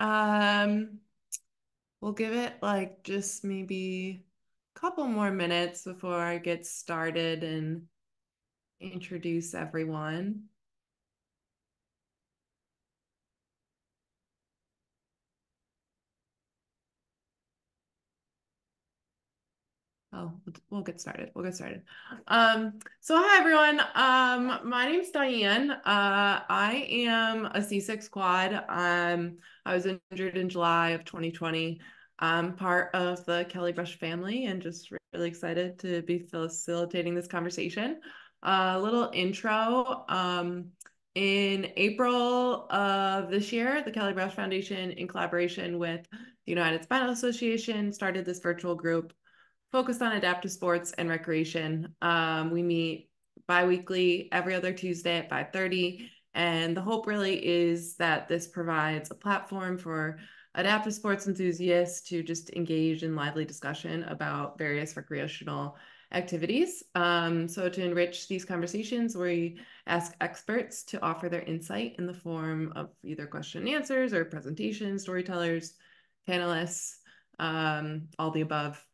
Um, we'll give it like just maybe a couple more minutes before I get started and introduce everyone. Oh, we'll get started. We'll get started. Um, so hi everyone. Um, my name's Diane. Uh, I am a C6 quad. Um, I was injured in July of 2020. I'm part of the Kelly Brush family and just really excited to be facilitating this conversation. A uh, little intro. Um, in April of this year, the Kelly Brush Foundation, in collaboration with the United Spinal Association, started this virtual group focused on adaptive sports and recreation. Um, we meet biweekly every other Tuesday at 5:30. And the hope really is that this provides a platform for adaptive sports enthusiasts to just engage in lively discussion about various recreational activities. Um, so to enrich these conversations, we ask experts to offer their insight in the form of either question and answers or presentations, storytellers, panelists, um, all the above.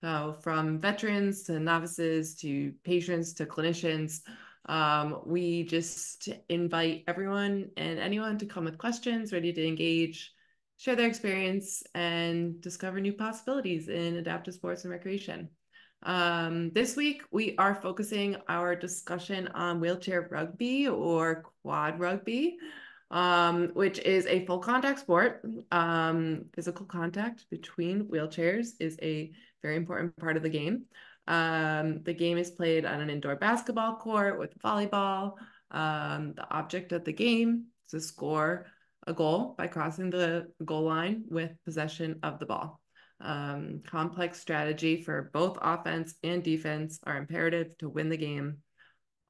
So from veterans to novices to patients to clinicians, um, we just invite everyone and anyone to come with questions, ready to engage, share their experience, and discover new possibilities in adaptive sports and recreation. Um, this week, we are focusing our discussion on wheelchair rugby or quad rugby, um, which is a full contact sport. Um, physical contact between wheelchairs is a very important part of the game. Um, the game is played on an indoor basketball court with volleyball. Um, the object of the game is to score a goal by crossing the goal line with possession of the ball. Um, complex strategy for both offense and defense are imperative to win the game.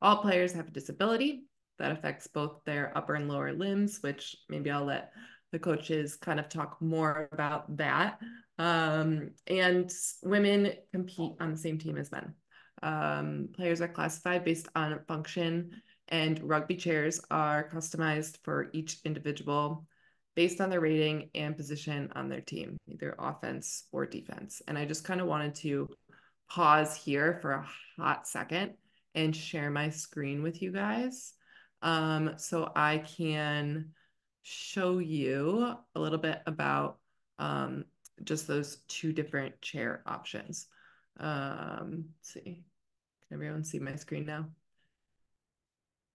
All players have a disability that affects both their upper and lower limbs, which maybe I'll let the coaches kind of talk more about that. Um, and women compete on the same team as men. Um, players are classified based on function, and rugby chairs are customized for each individual based on their rating and position on their team, either offense or defense. And I just kind of wanted to pause here for a hot second and share my screen with you guys um, so I can show you a little bit about um, just those two different chair options. Um, see, can everyone see my screen now?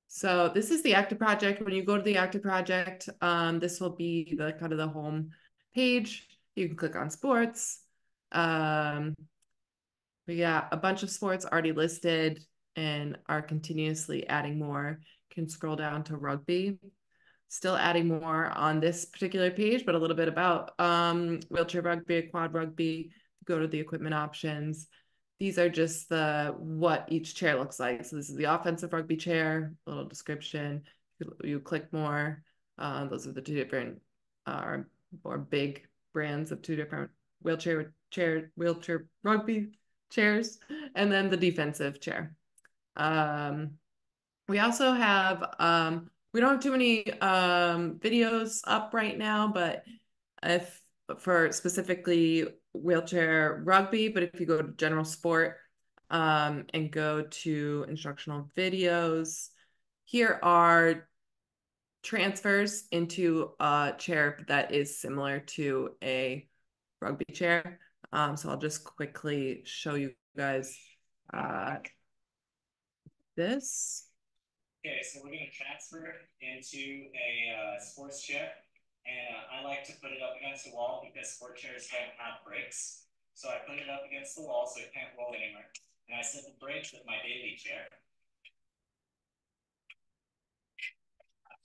So this is the active project. When you go to the active project, um, this will be the kind of the home page. You can click on sports. Um, we got a bunch of sports already listed and are continuously adding more. You can scroll down to rugby still adding more on this particular page, but a little bit about um, wheelchair rugby, quad rugby, go to the equipment options. These are just the what each chair looks like. So this is the offensive rugby chair, a little description. You, you click more. Uh, those are the two different uh, or big brands of two different wheelchair chair wheelchair rugby chairs, and then the defensive chair. Um, we also have um, we don't have too many um, videos up right now, but if for specifically wheelchair rugby, but if you go to general sport um, and go to instructional videos, here are transfers into a chair that is similar to a rugby chair. Um, so I'll just quickly show you guys uh, this. Okay, so we're going to transfer it into a uh, sports chair. And uh, I like to put it up against the wall because sport chairs don't have brakes. So I put it up against the wall so it can't roll anywhere. And I set the brakes with my daily chair.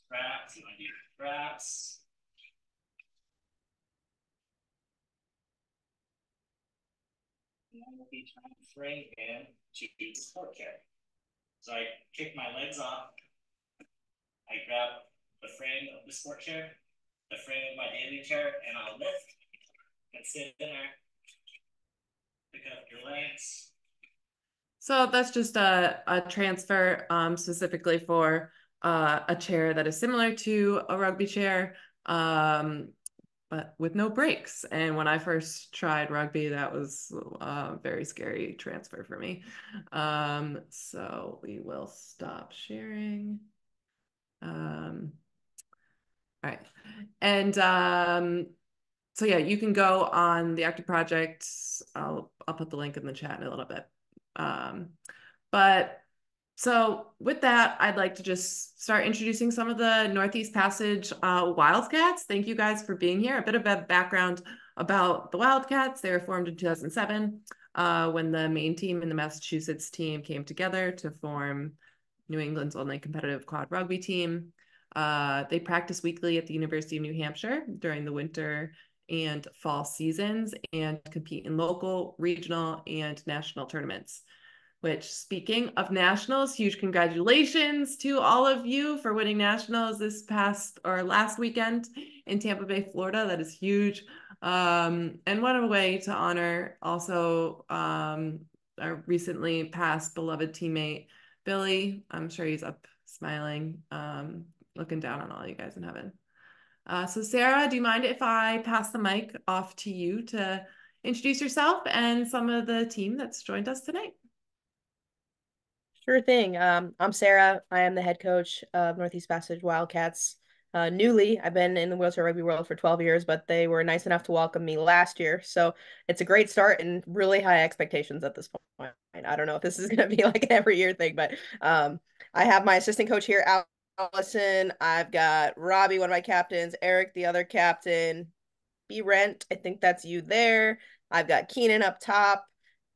Straps, and I do straps. And I will be transferring in to the sport chair. So I kick my legs off. I grab the frame of the sport chair, the frame of my daily chair, and I'll lift and sit in there. Pick up your legs. So that's just a, a transfer um, specifically for uh, a chair that is similar to a rugby chair. Um, but with no brakes. And when I first tried rugby, that was a very scary transfer for me. Um, so we will stop sharing. Um, all right. And um, so yeah, you can go on the active project. I'll I'll put the link in the chat in a little bit. Um, but so with that, I'd like to just start introducing some of the Northeast Passage uh, Wildcats. Thank you guys for being here. A bit of a background about the Wildcats. They were formed in 2007 uh, when the Maine team and the Massachusetts team came together to form New England's only competitive quad rugby team. Uh, they practice weekly at the University of New Hampshire during the winter and fall seasons and compete in local, regional, and national tournaments which speaking of nationals, huge congratulations to all of you for winning nationals this past or last weekend in Tampa Bay, Florida. That is huge. Um, and what a way to honor also um, our recently passed beloved teammate, Billy. I'm sure he's up smiling, um, looking down on all you guys in heaven. Uh, so Sarah, do you mind if I pass the mic off to you to introduce yourself and some of the team that's joined us tonight? Sure thing. Um, I'm Sarah. I am the head coach of Northeast Passage Wildcats. Uh, newly, I've been in the wheelchair rugby world for 12 years, but they were nice enough to welcome me last year. So it's a great start and really high expectations at this point. I don't know if this is going to be like an every year thing, but um, I have my assistant coach here, Allison. I've got Robbie, one of my captains, Eric, the other captain, B Rent. I think that's you there. I've got Keenan up top.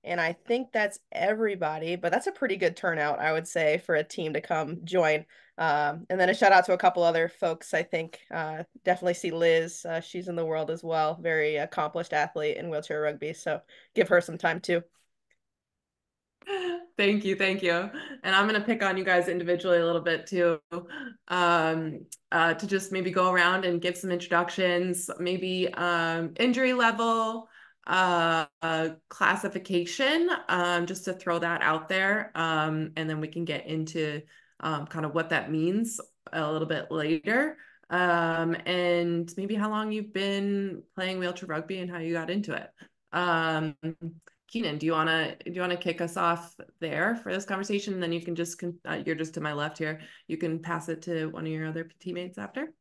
And I think that's everybody, but that's a pretty good turnout, I would say, for a team to come join. Um, and then a shout out to a couple other folks. I think uh, definitely see Liz. Uh, she's in the world as well, very accomplished athlete in wheelchair rugby. So give her some time too. Thank you, thank you. And I'm gonna pick on you guys individually a little bit too, um, uh, to just maybe go around and give some introductions, maybe um, injury level, uh, classification, um, just to throw that out there. Um, and then we can get into um, kind of what that means a little bit later. Um, and maybe how long you've been playing wheelchair rugby and how you got into it. Um, Keenan, do you want to do you want to kick us off there for this conversation? Then you can just uh, you're just to my left here. You can pass it to one of your other teammates after.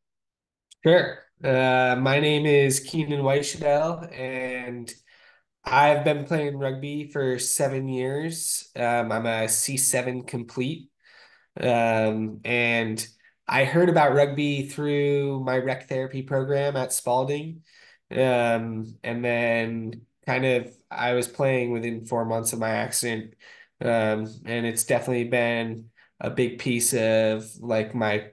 Sure. Uh, my name is Keenan Weichedel, and I've been playing rugby for seven years. Um, I'm a C7 complete. Um, and I heard about rugby through my rec therapy program at Spaulding. Um, and then kind of I was playing within four months of my accident. Um, and it's definitely been a big piece of like my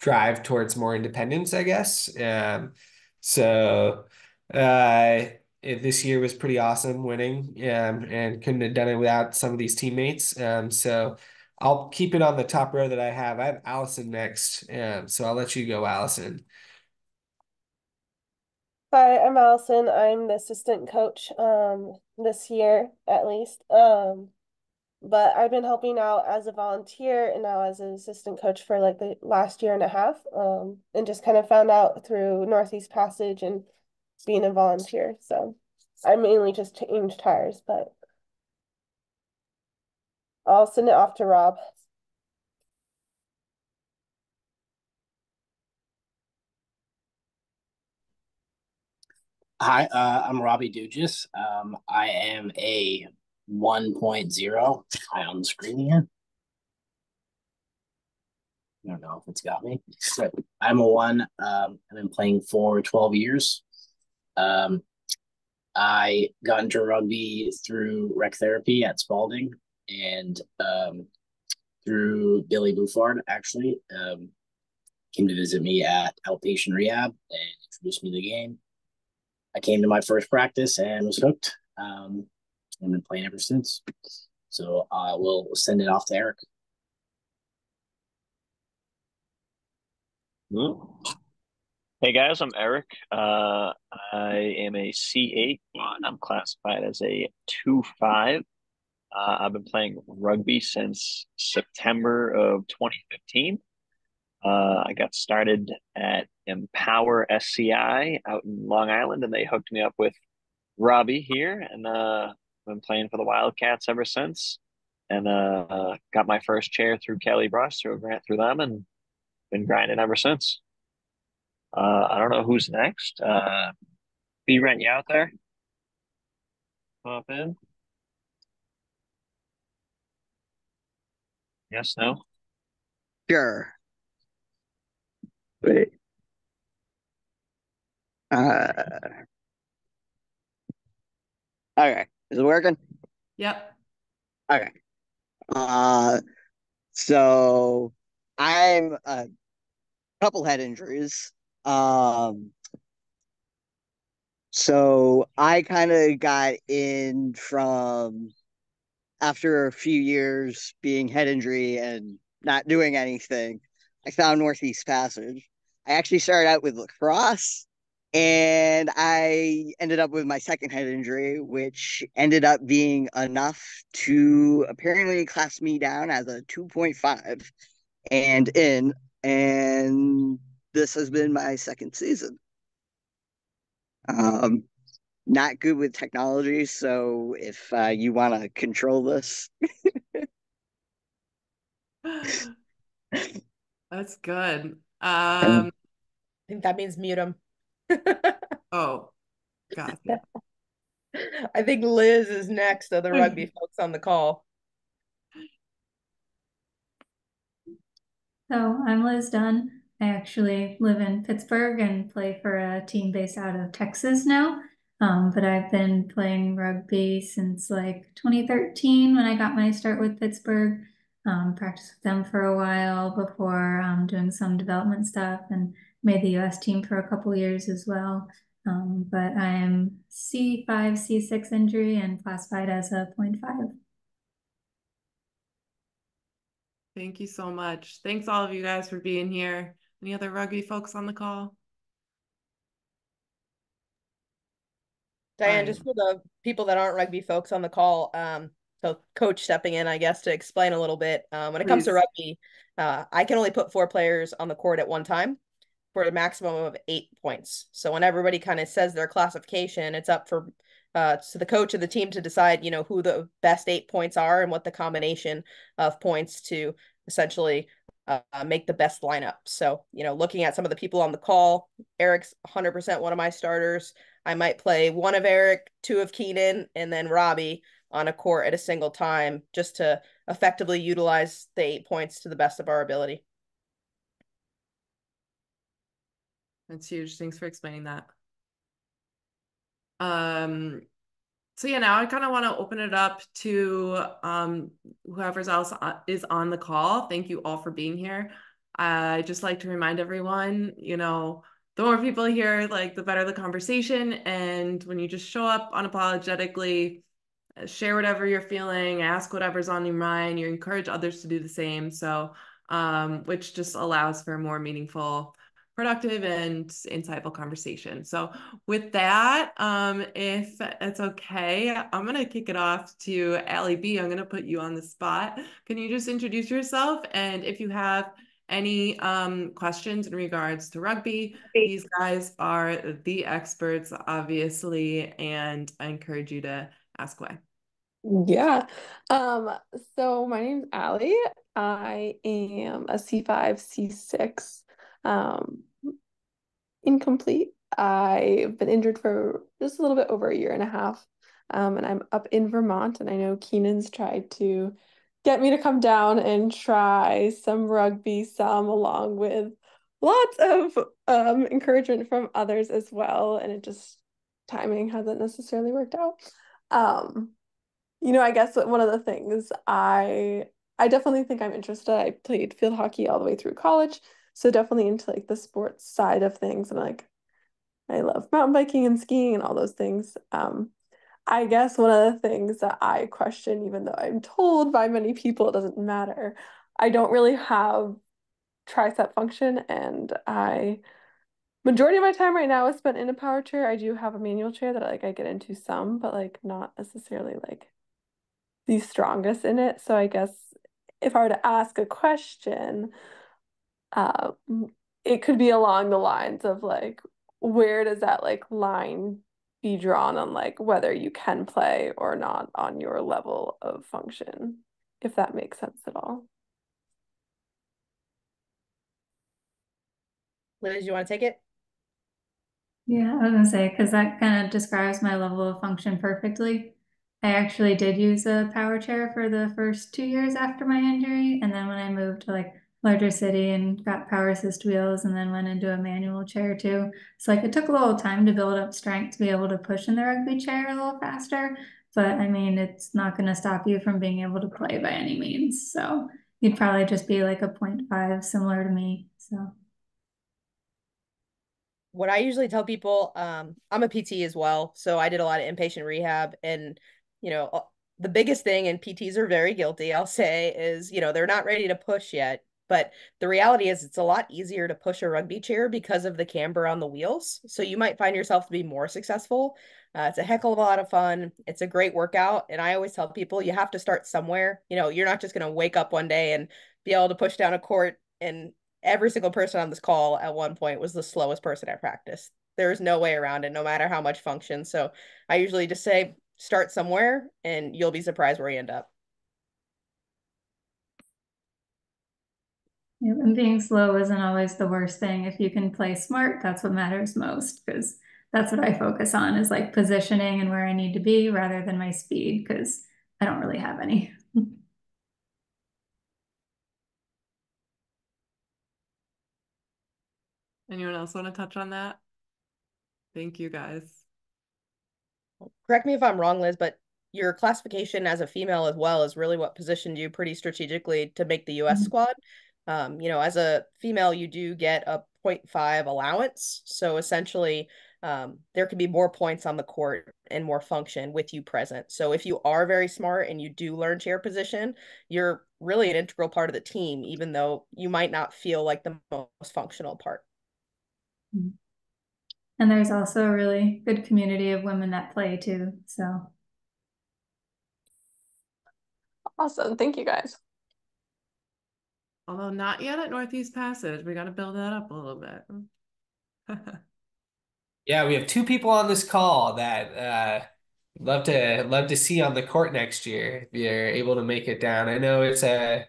drive towards more independence, I guess. Um, so uh, it, this year was pretty awesome winning, um, and couldn't have done it without some of these teammates. Um, so I'll keep it on the top row that I have. I have Allison next, um, so I'll let you go, Allison. Hi, I'm Allison. I'm the assistant coach um this year at least. Um but I've been helping out as a volunteer and now as an assistant coach for like the last year and a half. Um, and just kind of found out through Northeast Passage and being a volunteer. So I mainly just change tires, but I'll send it off to Rob. Hi, uh, I'm Robbie Dugis. Um, I am a 1.0 high on the screen here. I don't know if it's got me. I'm a one. Um, I've been playing for 12 years. Um, I got into rugby through rec therapy at Spaulding and um, through Billy Bouffard, actually. Um, came to visit me at outpatient rehab and introduced me to the game. I came to my first practice and was hooked. Um, and been playing ever since. So uh, we'll send it off to Eric. Hey guys, I'm Eric. Uh, I am a C8. I'm classified as a 2-5. Uh, I've been playing rugby since September of 2015. Uh, I got started at Empower SCI out in Long Island, and they hooked me up with Robbie here, and uh, been playing for the Wildcats ever since. And uh, got my first chair through Kelly Brush through a grant through them, and been grinding ever since. Uh, I don't know who's next. Uh, B Rent, you out there? Pop in. Yes, no. Sure. Wait. Uh, okay. Is it working? Yep. Okay. Uh, so I'm a couple head injuries. Um, so I kind of got in from after a few years being head injury and not doing anything. I found Northeast Passage. I actually started out with lacrosse and I ended up with my second head injury, which ended up being enough to apparently class me down as a 2.5 and in. And this has been my second season. Um, not good with technology, so if uh, you want to control this, That's good. Um, I think that means mute him. oh, God. I think Liz is next of the rugby folks on the call. So I'm Liz Dunn. I actually live in Pittsburgh and play for a team based out of Texas now. Um, but I've been playing rugby since like 2013 when I got my start with Pittsburgh. Um, practiced with them for a while before um, doing some development stuff and made the US team for a couple years as well. Um, but I am C5, C6 injury and classified as a 0.5. Thank you so much. Thanks all of you guys for being here. Any other rugby folks on the call? Diane, Fine. just for the people that aren't rugby folks on the call, um, so coach stepping in, I guess, to explain a little bit. Um, when it comes to rugby, uh, I can only put four players on the court at one time for a maximum of eight points. So when everybody kind of says their classification, it's up for uh, to the coach of the team to decide, you know, who the best eight points are and what the combination of points to essentially uh, make the best lineup. So, you know, looking at some of the people on the call, Eric's 100% one of my starters. I might play one of Eric, two of Keenan, and then Robbie on a court at a single time just to effectively utilize the eight points to the best of our ability. That's huge. Thanks for explaining that. Um, so yeah, now I kind of want to open it up to um whoever's else uh, is on the call. Thank you all for being here. I just like to remind everyone, you know, the more people here, like the better the conversation. And when you just show up unapologetically, uh, share whatever you're feeling, ask whatever's on your mind, you encourage others to do the same. So, um, which just allows for more meaningful productive and insightful conversation. So with that, um, if it's okay, I'm gonna kick it off to Allie B. I'm gonna put you on the spot. Can you just introduce yourself? And if you have any um, questions in regards to rugby, these guys are the experts, obviously, and I encourage you to ask away. Yeah. Um, so my name's Allie. I am a C5, C6 um, incomplete. I've been injured for just a little bit over a year and a half. Um, and I'm up in Vermont, and I know Keenan's tried to get me to come down and try some rugby, some along with lots of um, encouragement from others as well. And it just timing hasn't necessarily worked out. Um, you know, I guess one of the things I I definitely think I'm interested. I played field hockey all the way through college, so definitely into like the sports side of things and like I love mountain biking and skiing and all those things. Um, I guess one of the things that I question, even though I'm told by many people it doesn't matter, I don't really have tricep function and I majority of my time right now is spent in a power chair. I do have a manual chair that like I get into some, but like not necessarily like the strongest in it. So I guess if I were to ask a question, uh, it could be along the lines of like where does that like line be drawn on like whether you can play or not on your level of function, if that makes sense at all. Liz, you want to take it? Yeah, I was gonna say, because that kind of describes my level of function perfectly. I actually did use a power chair for the first two years after my injury, and then when I moved to like larger city and got power assist wheels and then went into a manual chair too. So like it took a little time to build up strength to be able to push in the rugby chair a little faster. But I mean, it's not going to stop you from being able to play by any means. So you'd probably just be like a 0.5 similar to me. So what I usually tell people, um, I'm a PT as well. So I did a lot of inpatient rehab and, you know, the biggest thing, and PTs are very guilty, I'll say, is, you know, they're not ready to push yet. But the reality is, it's a lot easier to push a rugby chair because of the camber on the wheels. So you might find yourself to be more successful. Uh, it's a heck of a lot of fun. It's a great workout. And I always tell people you have to start somewhere. You know, you're not just going to wake up one day and be able to push down a court. And every single person on this call at one point was the slowest person at practice. There's no way around it, no matter how much function. So I usually just say, start somewhere and you'll be surprised where you end up. Yeah, and being slow isn't always the worst thing. If you can play smart, that's what matters most because that's what I focus on is like positioning and where I need to be rather than my speed because I don't really have any. Anyone else want to touch on that? Thank you guys. Correct me if I'm wrong, Liz, but your classification as a female as well is really what positioned you pretty strategically to make the US mm-hmm. squad. Um, you know, as a female, you do get a 0.5 allowance. So essentially, um, there could be more points on the court and more function with you present. So if you are very smart and you do learn chair position, you're really an integral part of the team, even though you might not feel like the most functional part. Mm-hmm. And there's also a really good community of women that play too. So awesome. Thank you guys. Although not yet at Northeast Passage. We got to build that up a little bit. yeah, we have two people on this call that uh love to love to see on the court next year if you're able to make it down. I know it's a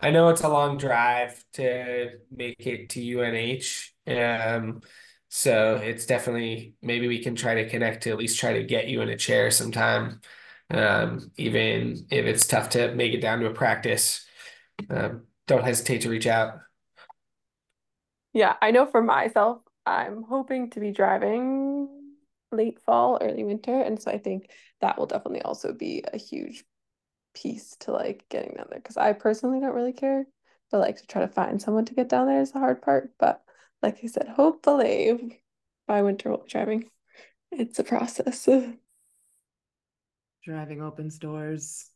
I know it's a long drive to make it to UNH. Um so it's definitely maybe we can try to connect to at least try to get you in a chair sometime. Um, even if it's tough to make it down to a practice. Um, don't hesitate to reach out. Yeah, I know for myself, I'm hoping to be driving late fall, early winter. And so I think that will definitely also be a huge piece to like getting down there. Cause I personally don't really care, but like to try to find someone to get down there is the hard part. But like I said, hopefully by winter we'll be driving. It's a process. Driving opens doors.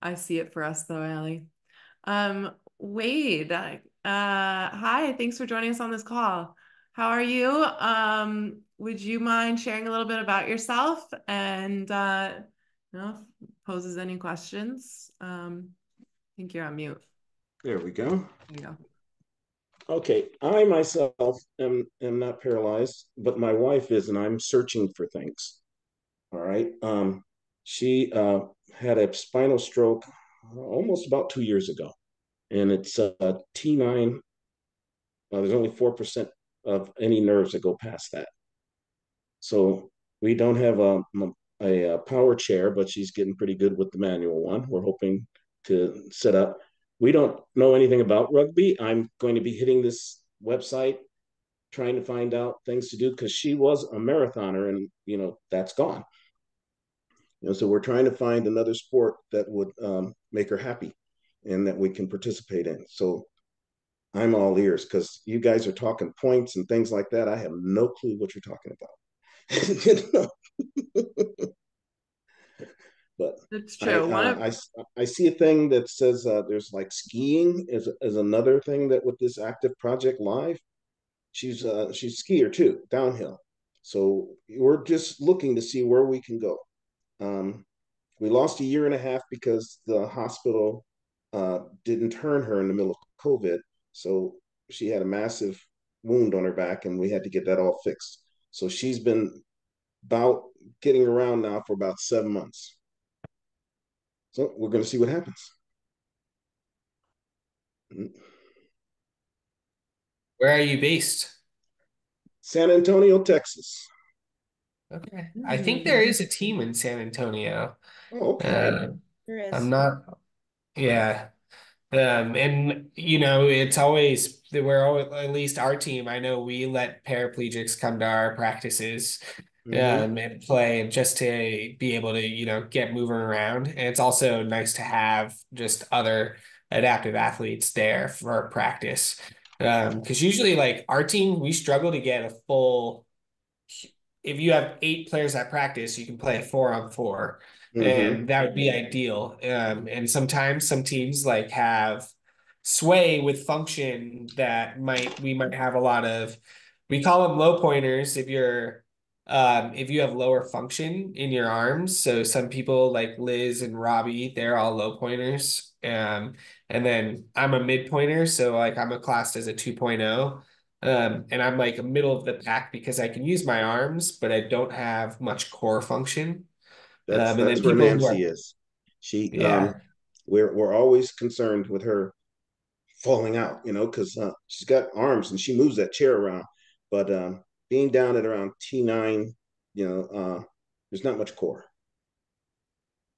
I see it for us though, Allie. Um, Wade, uh, hi, thanks for joining us on this call. How are you? Um, would you mind sharing a little bit about yourself and uh, you know, poses any questions? Um, I think you're on mute. There we go. There you go. Okay, I myself am am not paralyzed, but my wife is, and I'm searching for things. All right. Um, she uh, had a spinal stroke almost about two years ago and it's uh, T9. Uh, there's only 4% of any nerves that go past that. So we don't have a, a, a, power chair, but she's getting pretty good with the manual one. We're hoping to set up. We don't know anything about rugby. I'm going to be hitting this website, trying to find out things to do because she was a marathoner and, you know, that's gone. Know, so we're trying to find another sport that would um, make her happy and that we can participate in. So I'm all ears because you guys are talking points and things like that. I have no clue what you're talking about. but it's true. I, uh, I, I, see a thing that says uh, there's like skiing is, is another thing that with this active project live. She's uh, she's skier too, downhill. So we're just looking to see where we can go. Um, we lost a year and a half because the hospital uh, didn't turn her in the middle of COVID. So she had a massive wound on her back, and we had to get that all fixed. So she's been about getting around now for about seven months. So we're going to see what happens. Mm. Where are you based? San Antonio, Texas. Okay. I think there is a team in San Antonio. Oh, okay. Uh, There is. I'm not, yeah. Um, and you know, it's always we're always, at least our team. I know we let paraplegics come to our practices, Mhm. um, and play just to be able to, you know, get moving around. And it's also nice to have just other adaptive athletes there for practice. Um, because usually, like our team, we struggle to get a full. If you have eight players at practice, you can play a four on four Mhm. and that would be ideal. Um, and sometimes some teams like have sway with function that might we might have a lot of we call them low pointers if you're um if you have lower function in your arms. So some people like Liz and Robbie, they're all low pointers. Um, and then I'm a mid pointer, so like I'm a classed as a 2.0. Um, and I'm like a middle of the pack because I can use my arms, but I don't have much core function. That's Um, that's where Nancy are- is. She Yeah. um we're we're always concerned with her falling out, you know, because uh, she's got arms and she moves that chair around. But um being down at around T9, you know, uh there's not much core.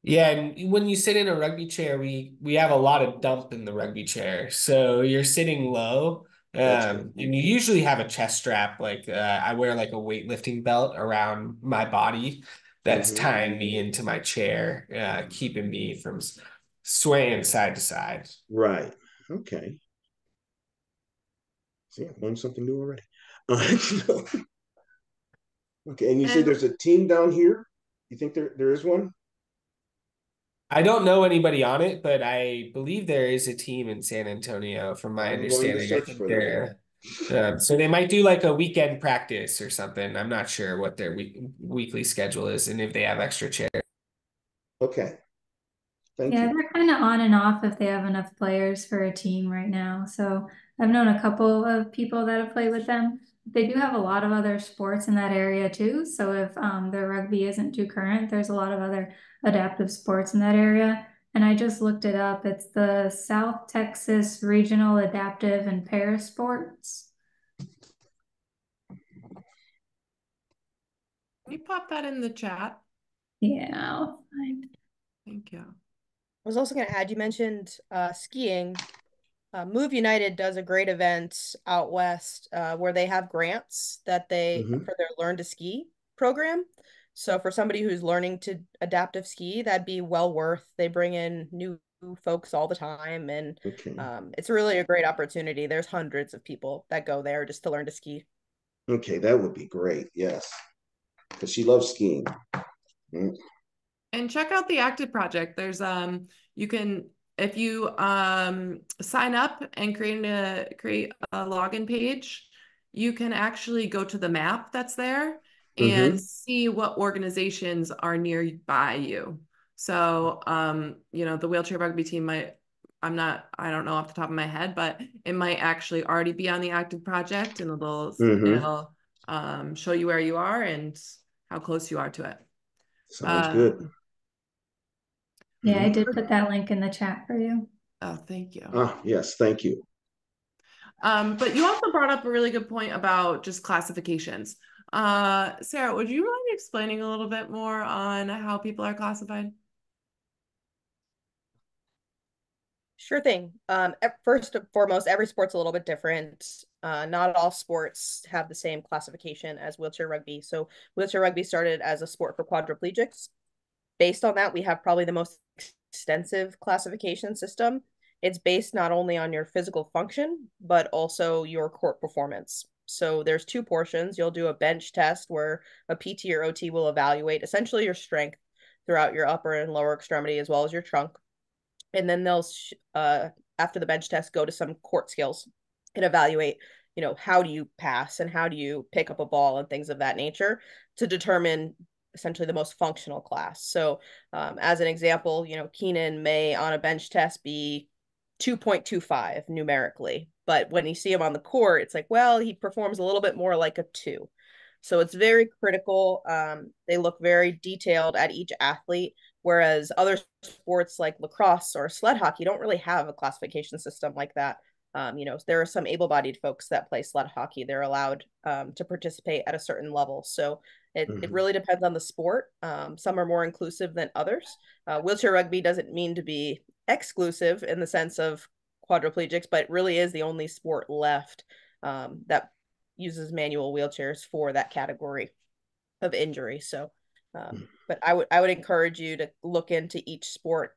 Yeah, and when you sit in a rugby chair, we we have a lot of dump in the rugby chair. So you're sitting low. Um, and you usually have a chest strap, like uh, I wear like a weightlifting belt around my body that's Mhm. tying me into my chair, uh, keeping me from swaying side to side. Right. Okay. See, I learned something new already. okay, and you say there's a team down here? You think there there is one? I don't know anybody on it, but I believe there is a team in San Antonio, from my I'm going to understanding. I think for them. um, so they might do like a weekend practice or something. I'm not sure what their week weekly schedule is and if they have extra chairs. Okay. Thank Yeah, you. they're kind of on and off if they have enough players for a team right now. So I've known a couple of people that have played with them. They do have a lot of other sports in that area too. So if um, their rugby isn't too current, there's a lot of other adaptive sports in that area. And I just looked it up. It's the South Texas Regional Adaptive and Parasports. Can you pop that in the chat? Yeah, I'll find. Thank you. I was also going to add, you mentioned uh, skiing. Uh, Move United does a great event out west uh, where they have grants that they Mhm. for their Learn to Ski program. So for somebody who's learning to adaptive ski, that'd be well worth. They bring in new folks all the time, and Okay. um, it's really a great opportunity. There's hundreds of people that go there just to learn to ski. Okay, that would be great. Yes. Because she loves skiing. Mm. And check out the Active Project. There's um you can if you um sign up and create a create a login page, you can actually go to the map that's there and see what organizations are nearby you. So um, you know, the wheelchair rugby team might I'm not I don't know off the top of my head, but it might actually already be on the Active Project and it'll Mhm. it'll um show you where you are and how close you are to it. Sounds Uh, good. Yeah, I Mhm. did put that link in the chat for you. Oh, thank you. Ah, yes, thank you. Um, but you also brought up a really good point about just classifications. Uh, Sarah, would you mind explaining a little bit more on how people are classified? Sure thing. Um, first and foremost, every sport's a little bit different. Uh, not all sports have the same classification as wheelchair rugby. So wheelchair rugby started as a sport for quadriplegics. Based on that, we have probably the most extensive classification system. It's based not only on your physical function, but also your court performance. So there's two portions. You'll do a bench test where a PT or OT will evaluate essentially your strength throughout your upper and lower extremity as well as your trunk. And then they'll uh after the bench test go to some court skills and evaluate you know how do you pass and how do you pick up a ball and things of that nature to determine essentially the most functional class. So um, as an example you know keenan may on a bench test be 2.25 numerically but when you see him on the court, it's like, well, he performs a little bit more like a two. So it's very critical. Um, they look very detailed at each athlete, whereas other sports like lacrosse or sled hockey don't really have a classification system like that. Um, you know, there are some able-bodied folks that play sled hockey. They're allowed um, to participate at a certain level. So it, mm-hmm. it really depends on the sport. Um, some are more inclusive than others. Uh, wheelchair rugby doesn't mean to be exclusive in the sense of quadriplegics, but it really is the only sport left um, that uses manual wheelchairs for that category of injury. So, um, hmm. but I would I would encourage you to look into each sport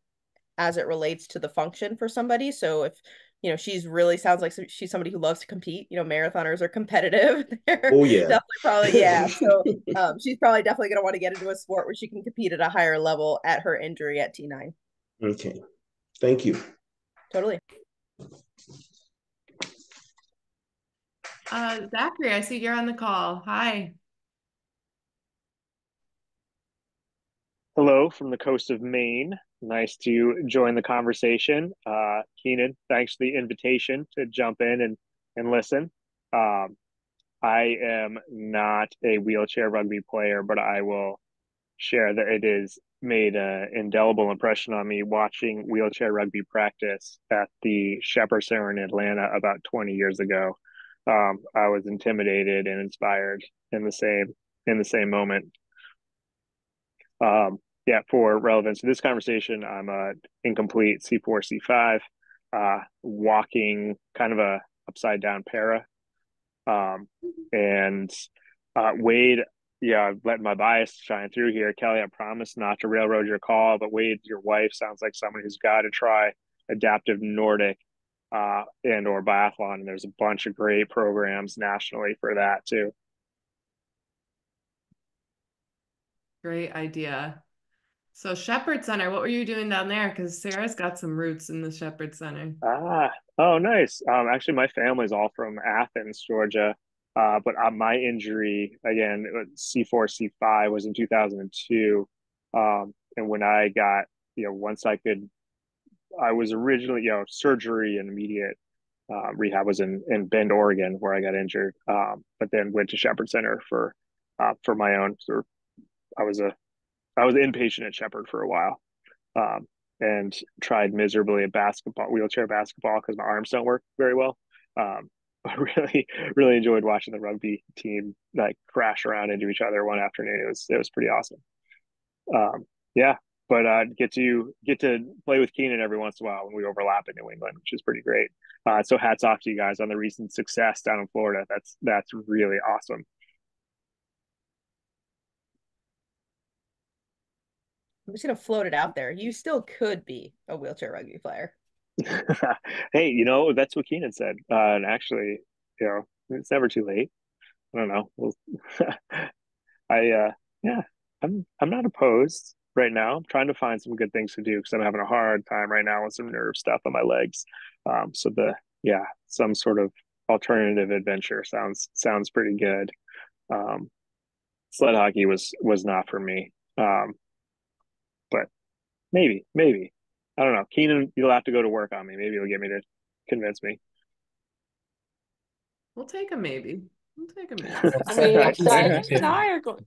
as it relates to the function for somebody. So if you know she's really sounds like she's somebody who loves to compete you know marathoners are competitive oh yeah. Definitely probably yeah. So um, she's probably definitely going to want to get into a sport where she can compete at a higher level at her injury at t9 okay. Thank you. Totally uh zachary i see you're on the call hi hello from the coast of maine Nice to join the conversation. Uh, Keenan, thanks for the invitation to jump in and, and listen. Um, I am not a wheelchair rugby player, but I will share that it has made an indelible impression on me watching wheelchair rugby practice at the Shepherd Center in Atlanta about 20 years ago. Um, I was intimidated and inspired in the same in the same moment. Um, yeah, for relevance to this conversation, I'm a incomplete C4, C5, uh, walking kind of a upside down para. Um, and uh, Wade, yeah, letting my bias shine through here. Kelly, I promise not to railroad your call, but Wade, your wife sounds like someone who's got to try adaptive Nordic uh, and or biathlon. And there's a bunch of great programs nationally for that too. Great idea. So Shepherd Center, what were you doing down there? Because Sarah's got some roots in the Shepherd Center. Ah, oh, nice. Um, actually, my family's all from Athens, Georgia. Uh, but uh, my injury again, C four, C five, was in two thousand and two. Um, and when I got, you know, once I could, I was originally, you know, surgery and immediate uh, rehab was in in Bend, Oregon, where I got injured. Um, but then went to Shepherd Center for uh, for my own. Of, I was a I was inpatient at Shepherd for a while, um, and tried miserably at basketball, wheelchair basketball, because my arms don't work very well. Um, I really, really enjoyed watching the rugby team like crash around into each other one afternoon. It was, it was pretty awesome. Um, yeah, but uh, get to get to play with Keenan every once in a while when we overlap in New England, which is pretty great. Uh, so hats off to you guys on the recent success down in Florida. That's that's really awesome. I'm just gonna float it out there. You still could be a wheelchair rugby player. hey, you know that's what Keenan said, uh, and actually, you know, it's never too late. I don't know. Well, I uh, yeah, I'm I'm not opposed right now. I'm trying to find some good things to do because I'm having a hard time right now with some nerve stuff on my legs. Um, so the yeah, some sort of alternative adventure sounds sounds pretty good. Um, sled hockey was was not for me. Um, but maybe, maybe. I don't know. Keenan, you'll have to go to work on me. Maybe you'll get me to convince me. We'll take a maybe. We'll take a maybe. I mean, if Diane and I are going,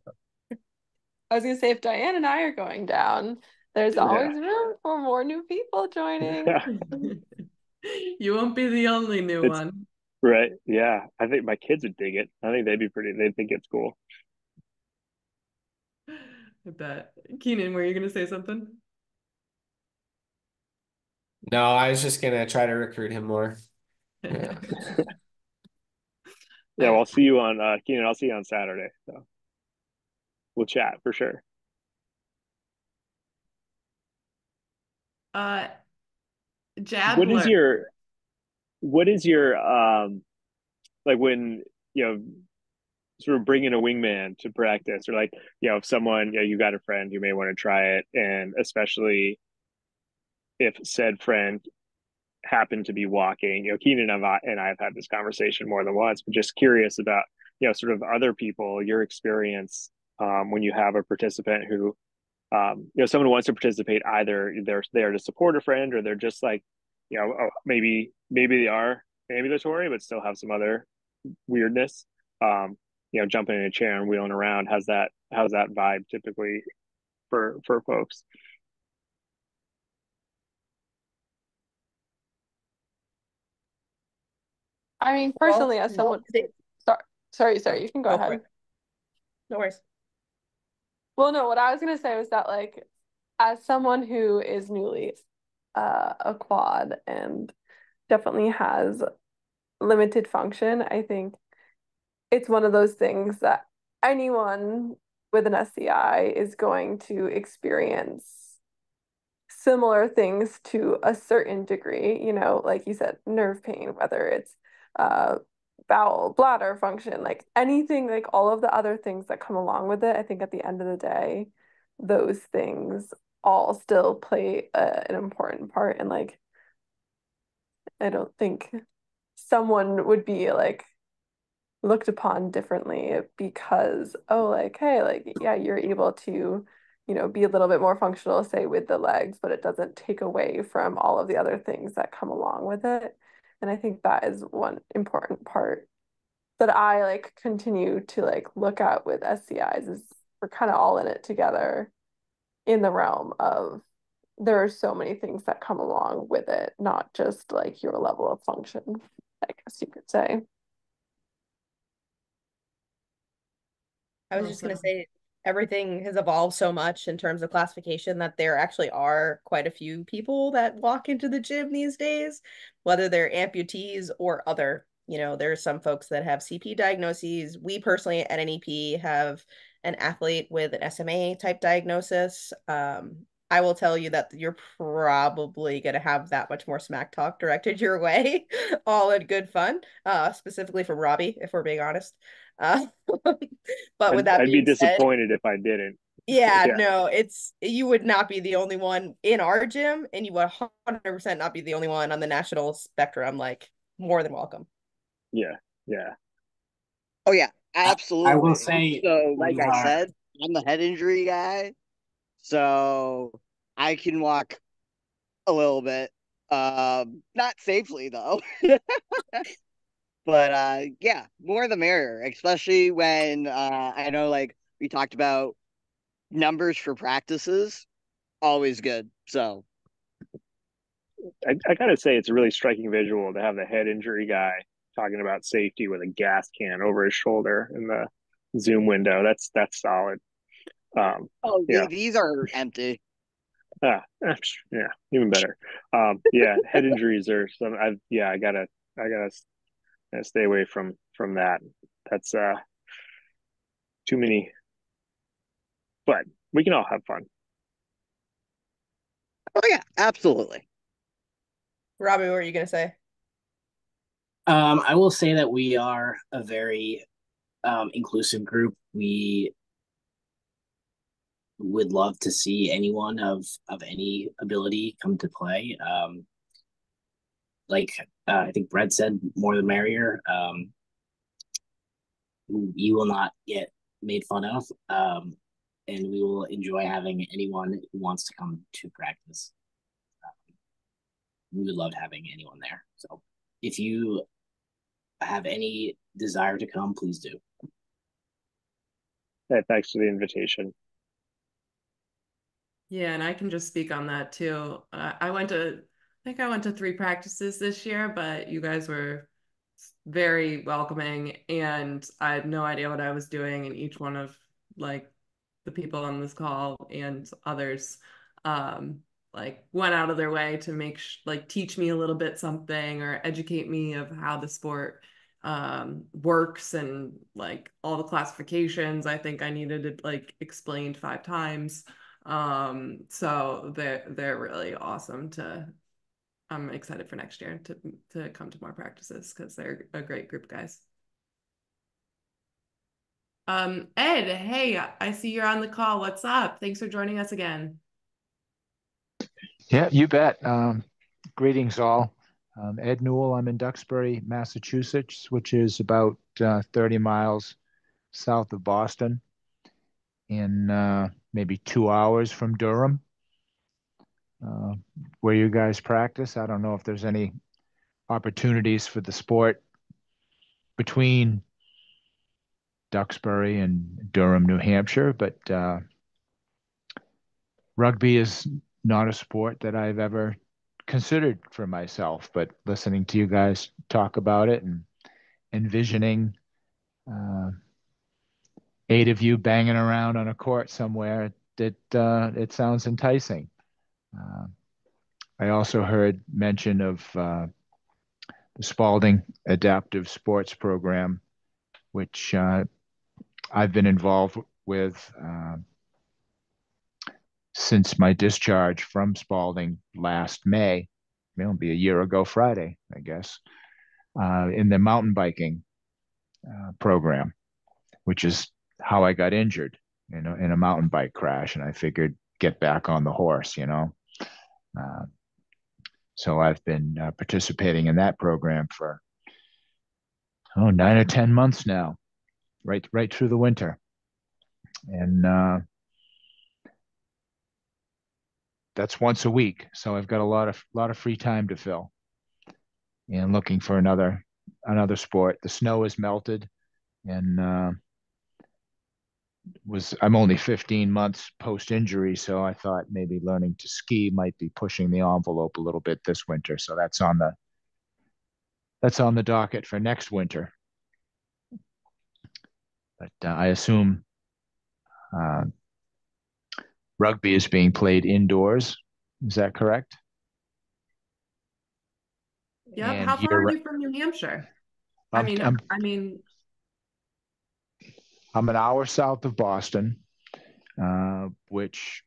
I was gonna say if Diane and I are going down, there's always yeah. room for more new people joining. you won't be the only new it's, one. Right. Yeah. I think my kids would dig it. I think they'd be pretty. They'd think it's cool. I bet. Keenan, were you going to say something? No, I was just gonna try to recruit him more. Yeah. yeah, well, I'll see you on uh Keenan, I'll see you on Saturday. So we'll chat for sure. Uh Jab. What is your what is your um like when you know sort of bring in a wingman to practice or like you know if someone you know you got a friend you may want to try it and especially if said friend happened to be walking you know keenan and I, and I have had this conversation more than once but just curious about you know sort of other people your experience um, when you have a participant who um, you know someone wants to participate either they're there to support a friend or they're just like you know oh, maybe maybe they are ambulatory, but still have some other weirdness. Um, you know, jumping in a chair and wheeling around. How's that? How's that vibe typically for for folks? I mean, Well, personally, as someone, sorry, sorry, sorry, you can go Go ahead. No worries. Well, no, what I was gonna say was that like as someone who is newly uh, a quad and definitely has limited function, I think it's one of those things that anyone with an SCI is going to experience similar things to a certain degree, you know, like you said, nerve pain, whether it's uh bowel, bladder function, like anything, like all of the other things that come along with it. I think at the end of the day, those things all still play a, an important part. And like, I don't think someone would be like looked upon differently because, oh, like, hey, like, yeah, you're able to, you know, be a little bit more functional, say, with the legs, but it doesn't take away from all of the other things that come along with it. And I think that is one important part that I like continue to like look at with SCIs is we're kind of all in it together in the realm of there are so many things that come along with it, not just like your level of function, I guess you could say. I was just gonna mm-hmm. say everything has evolved so much in terms of classification that there actually are quite a few people that walk into the gym these days, whether they're amputees or other. You know, there's some folks that have CP diagnoses. We personally at NEP have an athlete with an SMA type diagnosis. Um, I will tell you that you're probably going to have that much more smack talk directed your way, all in good fun, uh, specifically from Robbie, if we're being honest. Uh, but with I'd, that I'd be being said, disappointed if I didn't. yeah, Yeah. no, it's you would not be the only one in our gym, and you would 100% not be the only one on the national spectrum. Like, more than welcome. Yeah, yeah. Oh yeah, absolutely. I absolutely. will say So, like I are- said, I'm the head injury guy, so I can walk a little bit. Um, not safely though. But uh yeah, more the merrier, especially when uh I know like we talked about numbers for practices, always good. So I, I gotta say it's a really striking visual to have the head injury guy talking about safety with a gas can over his shoulder in the Zoom window. That's that's solid. Um, oh Yeah. these are empty. ah, yeah, even better. Um, yeah, head injuries are some. I yeah, I gotta I gotta, gotta stay away from from that. That's uh too many. But we can all have fun. Oh yeah, absolutely. Robbie, what were you gonna say? Um, I will say that we are a very um, inclusive group. We would love to see anyone of of any ability come to play. Um, like uh, I think Brett said, more the merrier. Um, you will not get made fun of, um, and we will enjoy having anyone who wants to come to practice. Um, we would love having anyone there. So if you have any desire to come, please do. Yeah, thanks for the invitation. Yeah, and I can just speak on that too. Uh, I went to, I think I went to three practices this year, but you guys were very welcoming, and I had no idea what I was doing, and each one of like the people on this call and others, um, like went out of their way to make sh like teach me a little bit something or educate me of how the sport um works and like all the classifications. I think I needed it like explained five times. Um, so they're they're really awesome to I'm excited for next year to to come to more practices because they're a great group of guys. Um, Ed, hey, I see you're on the call. What's up? Thanks for joining us again. Yeah, you bet. Um, greetings all. Um, Ed Newell. I'm in Duxbury, Massachusetts, which is about uh, 30 miles south of Boston, in uh, maybe two hours from Durham, uh, where you guys practice. I don't know if there's any opportunities for the sport between Duxbury and Durham, New Hampshire, but uh, rugby is not a sport that I've ever considered for myself. But listening to you guys talk about it and envisioning uh, eight of you banging around on a court somewhere, it uh, it sounds enticing. Uh, I also heard mention of uh, the Spaulding Adaptive Sports Program, which uh, I've been involved with uh, since my discharge from Spaulding last May. It'll be a year ago Friday, I guess, uh, in the mountain biking program, which is how I got injured you know, in a mountain bike crash. And I figured get back on the horse, you know. Uh, so I've been uh, participating in that program for oh nine or ten months now, right right through the winter, and uh, that's once a week. So I've got a lot of lot of free time to fill, and looking for another another sport. The snow has melted, and was I'm only 15 months post injury, so I thought maybe learning to ski might be pushing the envelope a little bit this winter. So that's on the that's on the docket for next winter. But uh, I assume uh, rugby is being played indoors. Is that correct? Yeah. How far are you from New Hampshire? I mean, I'm, I mean, I'm an hour south of Boston, uh, which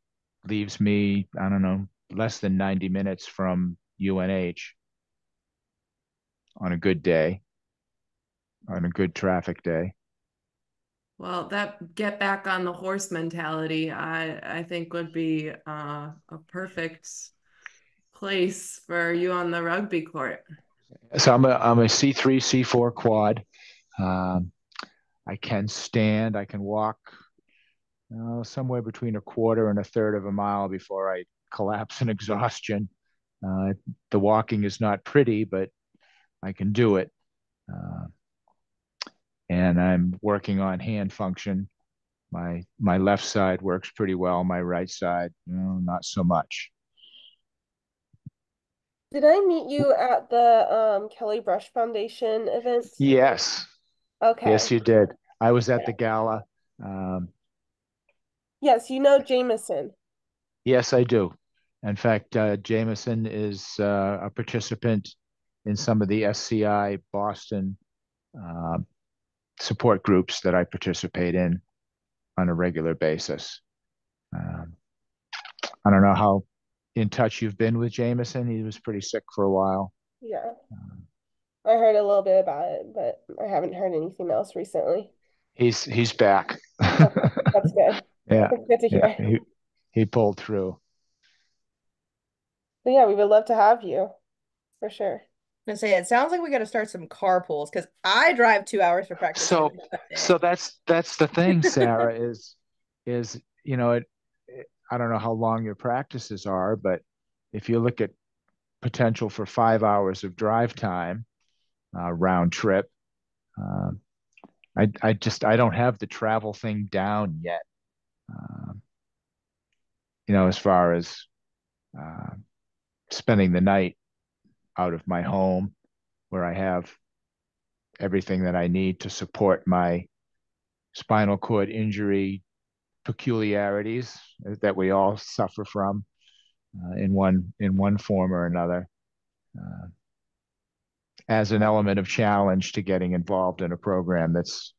leaves me, I don't know, less than 90 minutes from UNH on a good day, on a good traffic day. Well, that get back on the horse mentality, I I think would be uh, a perfect place for you on the rugby court. So I'm a I'm a C three C four quad. Um, I can stand, I can walk uh, somewhere between a quarter and a third of a mile before I collapse in exhaustion. Uh, the walking is not pretty, but I can do it. Uh, and I'm working on hand function. My my left side works pretty well. My right side, you know, not so much. Did I meet you at the um, Kelly Brush Foundation event? Yes. Okay. Yes, you did. I was at the gala. Um, yes, you know Jameson. Yes, I do. In fact, uh, Jameson is uh, a participant in some of the SCI Boston uh, support groups that I participate in on a regular basis. Um, I don't know how in touch you've been with Jameson. He was pretty sick for a while. Yeah. Um, I heard a little bit about it, but I haven't heard anything else recently. He's he's back. That's good. yeah. That's good to hear. Yeah, he, he pulled through. But yeah, we would love to have you for sure. I say it sounds like we got to start some carpools because I drive two hours for practice. So, so that's that's the thing, Sarah is is you know it, it, I don't know how long your practices are, but if you look at potential for five hours of drive time uh, round trip, uh, I I just I don't have the travel thing down yet. Um, you know, as far as uh, spending the night out of my home, where I have everything that I need to support my spinal cord injury peculiarities that we all suffer from uh, in one in one form or another. Uh, as an element of challenge to getting involved in a program that's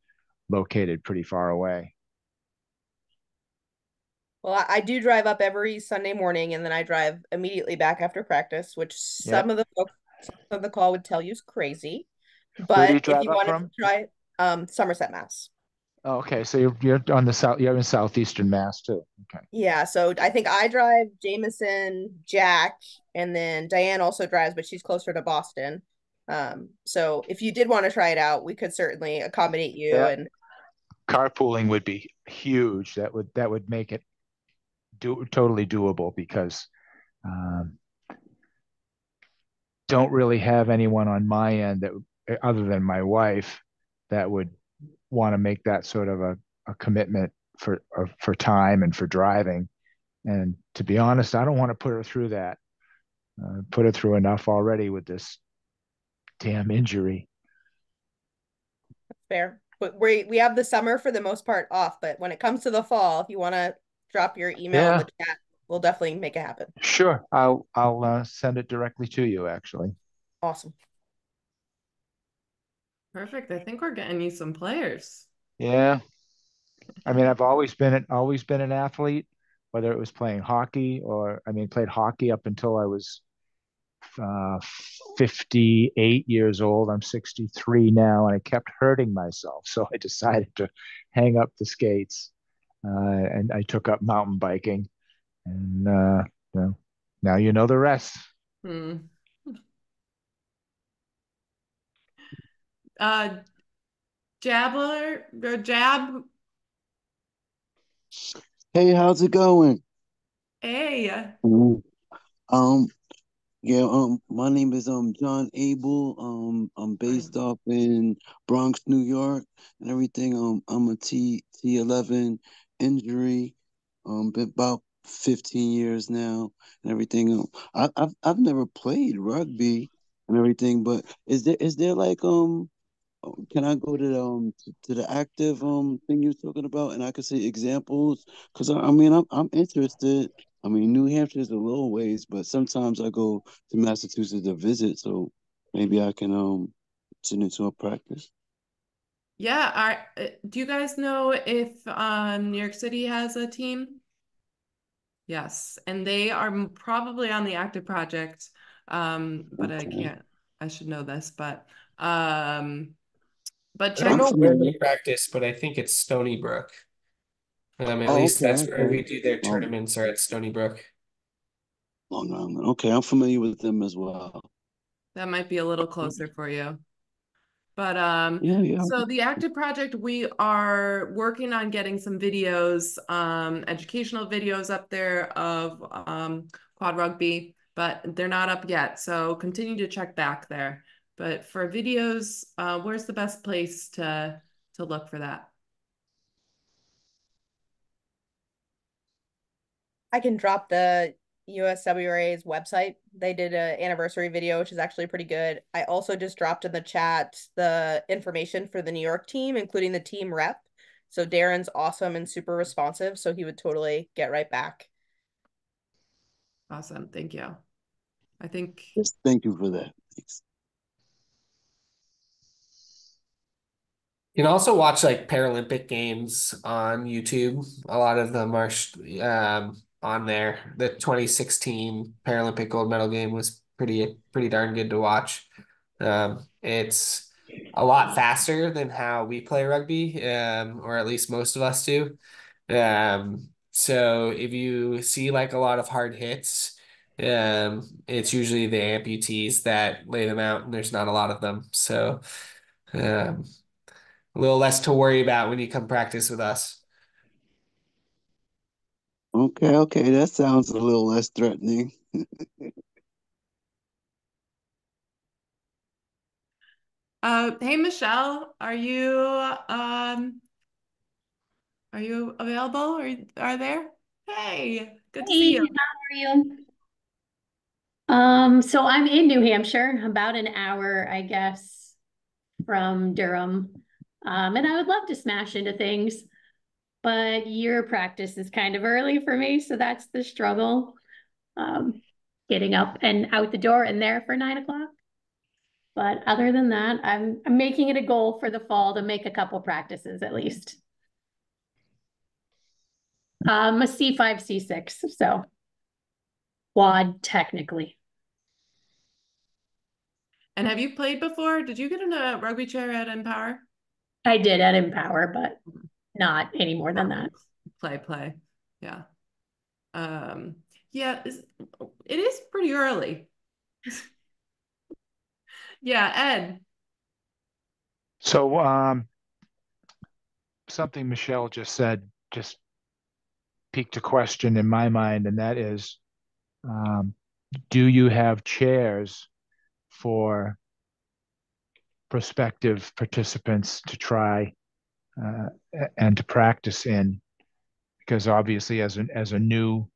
located pretty far away. Well, I do drive up every Sunday morning and then I drive immediately back after practice, which some yep. of the folks on the call would tell you is crazy. But if you wanted from? to try um Somerset, Mass. Oh, okay, so you're you're on the south. You're in southeastern Mass too. Okay. Yeah, so I think I drive Jameson, Jack, and then Diane also drives, but she's closer to Boston. Um, so if you did want to try it out, we could certainly accommodate you yeah. and carpooling would be huge. That would that would make it do totally doable because um, don't really have anyone on my end that other than my wife that would want to make that sort of a, a commitment for uh, for time and for driving. And to be honest, I don't want to put her through that. Uh, put her through enough already with this damn injury. Fair. But we we have the summer for the most part off, but when it comes to the fall, if you want to drop your email yeah. in the chat, we'll definitely make it happen. Sure. I'll I'll uh, send it directly to you actually. Awesome. Perfect. I think we're getting you some players. Yeah. I mean, I've always been it always been an athlete, whether it was playing hockey or I mean, played hockey up until I was uh, 58 years old. I'm 63 now, and I kept hurting myself. So I decided to hang up the skates, uh, and I took up mountain biking. And uh, you know, now you know the rest. Hmm. Uh, Jabler, or Jab. Hey, how's it going? Hey. Mm-hmm. Um, yeah, um, my name is um John Abel. Um, I'm based off in Bronx, New York, and everything. Um, I'm a T T eleven injury. Um, been about fifteen years now, and everything. Um, I, I've I've never played rugby and everything, but is there is there like um can I go to the, um to, the active um thing you're talking about, and I can see examples? Because I, I, mean, I'm I'm interested. I mean, New Hampshire is a little ways, but sometimes I go to Massachusetts to visit, so maybe I can um turn into a practice. Yeah. Are, uh, do you guys know if um New York City has a team? Yes, and they are probably on the active project. Um, but okay. I can't. I should know this, but um but check I don't know where we practice, but I think it's Stony Brook. Um, at oh, least okay, that's okay. where we do their tournaments are at Stony Brook. Long Island. Okay, I'm familiar with them as well. That might be a little closer for you. But um yeah, yeah. so the active project we are working on getting some videos, um educational videos up there of um quad rugby, but they're not up yet. So continue to check back there. But for videos, uh, where's the best place to to look for that? I can drop the USWRA's website. They did an anniversary video, which is actually pretty good. I also just dropped in the chat the information for the New York team, including the team rep. So Darren's awesome and super responsive, so he would totally get right back. Awesome. Thank you. I think. Yes, thank you for that. Thanks. You can also watch like Paralympic games on YouTube. A lot of them are um, on there. The 2016 Paralympic gold medal game was pretty pretty darn good to watch. Um, it's a lot faster than how we play rugby, um, or at least most of us do. Um, so if you see like a lot of hard hits, um, it's usually the amputees that lay them out, and there's not a lot of them. So um, a little less to worry about when you come practice with us. Okay, okay, that sounds a little less threatening. uh, hey Michelle, are you um are you available or are there? Hey, good to see you. How are you? Um, so I'm in New Hampshire, about an hour, I guess, from Durham. Um, and I would love to smash into things, but your practice is kind of early for me. So that's the struggle. Um, getting up and out the door and there for nine o'clock. But other than that, I'm, I'm making it a goal for the fall to make a couple practices at least. Um, a C5, C6, so quad technically. And have you played before? Did you get in a rugby chair at Empower? I did at Empower, but not any more than that. Play, play. Yeah. Um, yeah, it is pretty early. yeah, Ed. So um something Michelle just said just piqued a question in my mind, and that is um, do you have chairs for prospective participants to try uh, and to practice in because obviously as an as a new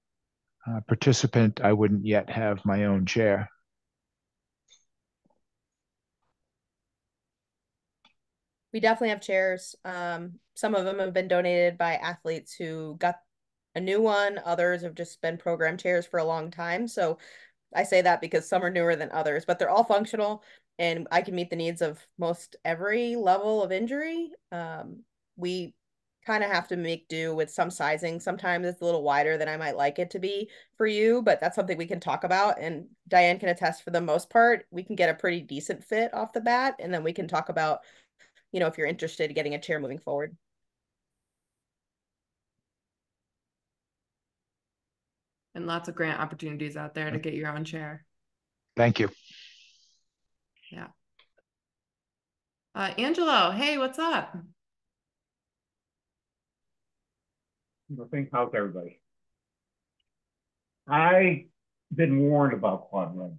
uh, participant I wouldn't yet have my own chair. We definitely have chairs. Um, some of them have been donated by athletes who got a new one. Others have just been program chairs for a long time. So I say that because some are newer than others, but they're all functional and I can meet the needs of most every level of injury. Um, we kind of have to make do with some sizing. Sometimes it's a little wider than I might like it to be for you, but that's something we can talk about. And Diane can attest for the most part, we can get a pretty decent fit off the bat. And then we can talk about, you know, if you're interested in getting a chair moving forward. And lots of grant opportunities out there to get your own chair. Thank you. Yeah. Uh, Angelo, hey, what's up? Nothing. How's everybody? I've been warned about quad rugby.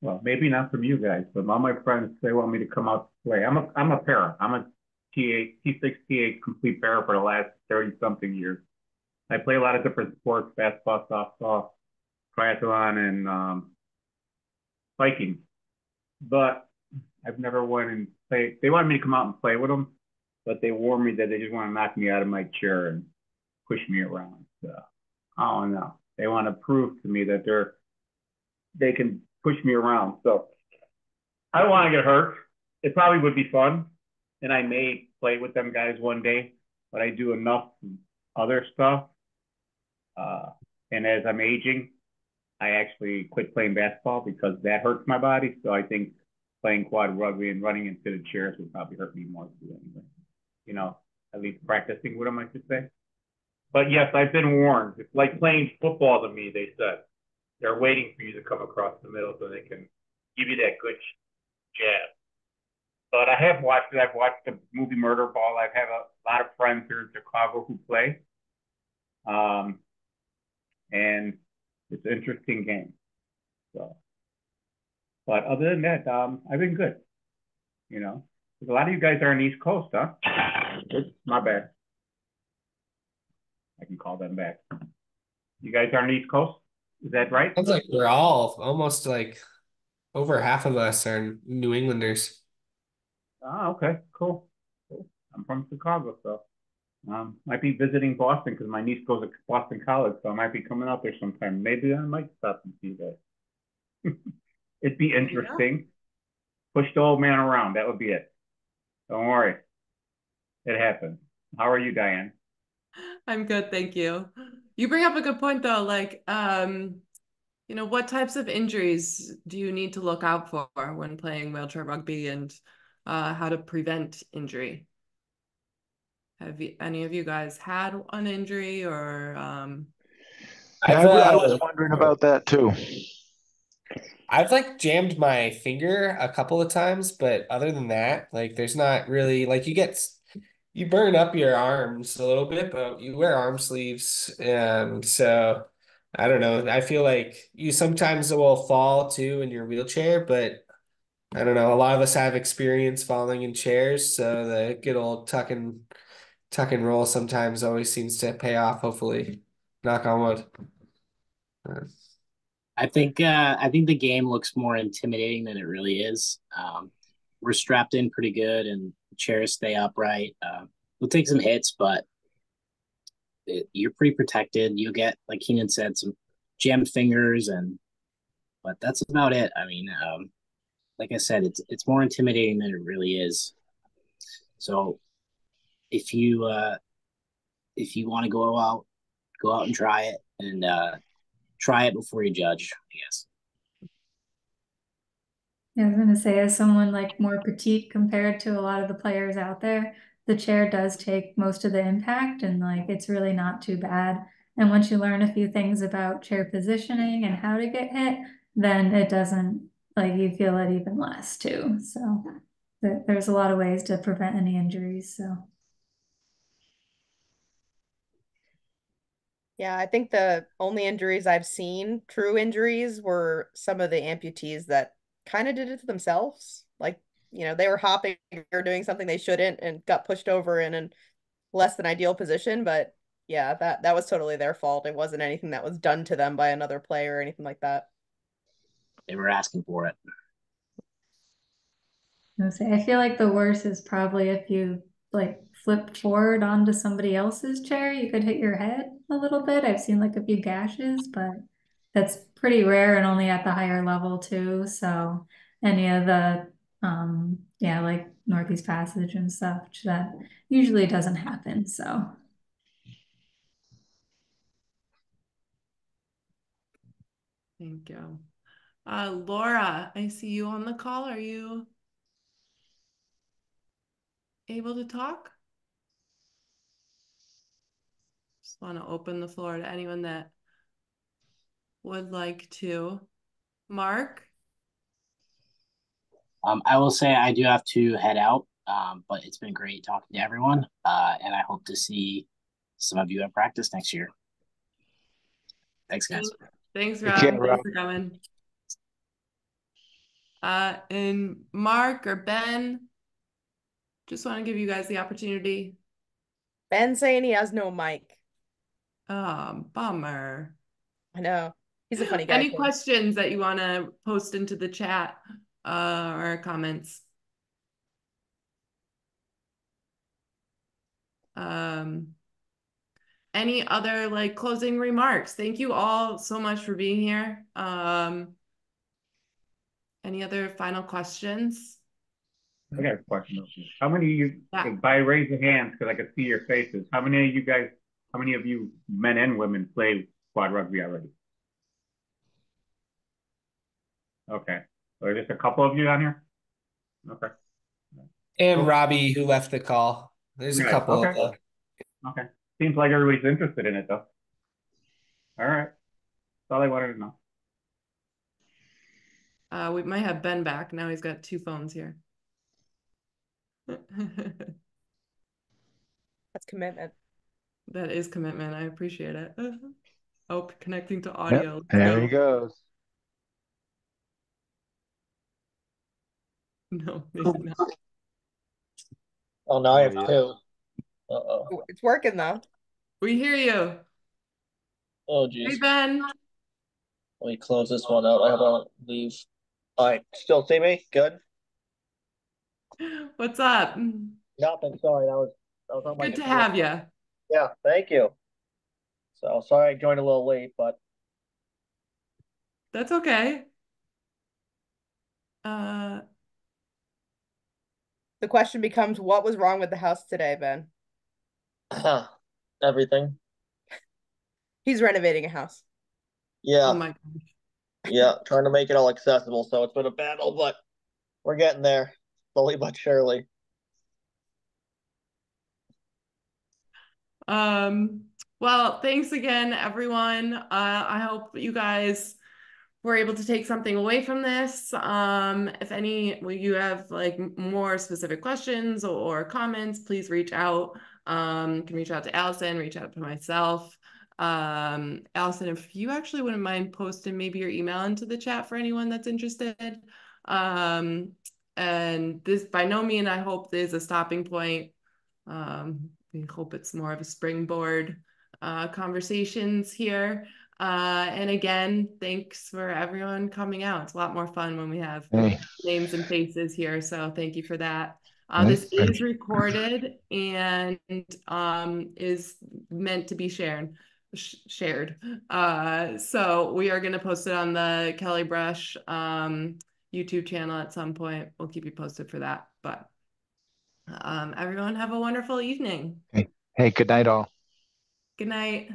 Well, maybe not from you guys, but all my friends they want me to come out to play. I'm a I'm a para. I'm a T8 T6 T8 complete para for the last 30 something years. I play a lot of different sports, basketball, softball, triathlon, and um, biking. But I've never went and played. They wanted me to come out and play with them, but they warned me that they just want to knock me out of my chair and push me around. So I don't know. They want to prove to me that they're they can push me around. So I don't want to get hurt. It probably would be fun, and I may play with them guys one day. But I do enough other stuff, uh, and as I'm aging, I actually quit playing basketball because that hurts my body. So I think playing quad rugby and running into the chairs would probably hurt me more too anyway. You know, at least practicing with them, I should say. But yes, I've been warned. It's like playing football to me, they said. They're waiting for you to come across the middle so they can give you that good jab. But I have watched it. I've watched the movie Murderball. I've had a lot of friends here in Chicago who play. Um, and it's an interesting game. So, but other than that, um, I've been good. You know, a lot of you guys are on East Coast, huh? It's my bad. I can call them back. You guys are on East Coast? Is that right? Sounds like we're all almost like over half of us are New Englanders. Ah, okay, cool. cool. I'm from Chicago, so um, might be visiting Boston because my niece goes to Boston College, so I might be coming out there sometime. Maybe I might stop and see you guys. It'd be interesting. Push the old man around. That would be it. Don't worry. It happens. How are you, Diane? I'm good, thank you. You bring up a good point though, like um, you know, what types of injuries do you need to look out for when playing wheelchair rugby and uh, how to prevent injury? Have you, any of you guys had an injury or um I, I was wondering about that too. I've like jammed my finger a couple of times, but other than that, like there's not really like you get you burn up your arms a little bit, but you wear arm sleeves. And so I don't know. I feel like you sometimes will fall too in your wheelchair, but I don't know. A lot of us have experience falling in chairs, so the good old tuck and tuck and roll sometimes always seems to pay off, hopefully. Knock on wood. I think uh, I think the game looks more intimidating than it really is. Um, we're strapped in pretty good, and chairs stay upright. Uh, we'll take some hits, but it, you're pretty protected. You'll get, like Keenan said, some jammed fingers, and but that's about it. I mean, um, like I said, it's it's more intimidating than it really is. So, if you uh, if you want to go out, go out and try it, and uh, try it before you judge. I guess. I was going to say, as someone like more petite compared to a lot of the players out there, the chair does take most of the impact and like it's really not too bad. And once you learn a few things about chair positioning and how to get hit, then it doesn't like you feel it even less too. So there's a lot of ways to prevent any injuries. So. Yeah, I think the only injuries I've seen, true injuries, were some of the amputees that kind of did it to themselves. Like, you know, they were hopping or doing something they shouldn't and got pushed over in a less than ideal position. But yeah, that that was totally their fault. It wasn't anything that was done to them by another player or anything like that. They were asking for it. I say I feel like the worst is probably if you like flip forward onto somebody else's chair, you could hit your head a little bit. I've seen like a few gashes, but that's pretty rare and only at the higher level too. So any of the um yeah, like Northeast Passage and stuff, that usually doesn't happen. So Thank you. Uh, Laura, I see you on the call. Are you able to talk? Just want to open the floor to anyone that would like to. Mark? Um, I will say I do have to head out, um, but it's been great talking to everyone, uh, and I hope to see some of you at practice next year. Thanks, guys. Thanks, Rob. Thanks for coming. Uh, and Mark or Ben, just want to give you guys the opportunity. Ben saying he has no mic. Oh, bummer. I know. He's a funny guy. Any too. questions that you want to post into the chat uh, or comments? Um, any other like closing remarks? Thank you all so much for being here. Um, any other final questions? I got a question. How many of you, yeah. by raise of hands, because I can see your faces, how many of you guys, how many of you men and women play quad rugby already? Okay. So just a couple of you on here? Okay. And cool. Robbie, who left the call. There's a couple okay. of Okay. Seems like everybody's interested in it, though. All right. That's all I wanted to know. Uh, we might have Ben back. Now he's got two phones here. That's commitment. That is commitment. I appreciate it. oh, connecting to audio. Yep, there he goes. No, maybe oh, not. Oh, now I have oh, two. Uh-oh. Oh, it's working though. We hear you. Oh, geez. Hey, Ben. Let me close this one out. I have to leave. All right. Still see me? Good. What's up? Nothing. Sorry. That was, that was on my Good to have you. Yeah. Thank you. So sorry I joined a little late, but. That's okay. Uh, the question becomes what was wrong with the house today, Ben? Huh. Everything. He's renovating a house. Yeah. Oh my gosh. yeah, trying to make it all accessible. So it's been a battle, but we're getting there slowly but surely. Um, well, thanks again, everyone. Uh, I hope you guys were able to take something away from this. Um, if any, well, you have like more specific questions or comments, please reach out. Um, can reach out to Allison, reach out to myself. Um, Allison, if you actually wouldn't mind posting maybe your email into the chat for anyone that's interested. Um, and this by no means, I hope is a stopping point. Um, we hope it's more of a springboard uh, conversations here. Uh, and again, thanks for everyone coming out. It's a lot more fun when we have hey. names and faces here. So thank you for that. Uh, this is recorded and um, is meant to be shared. Sh shared. Uh, so we are going to post it on the Kelly Brush um, YouTube channel at some point. We'll keep you posted for that. But um, everyone have a wonderful evening. Hey, hey good night all. Good night.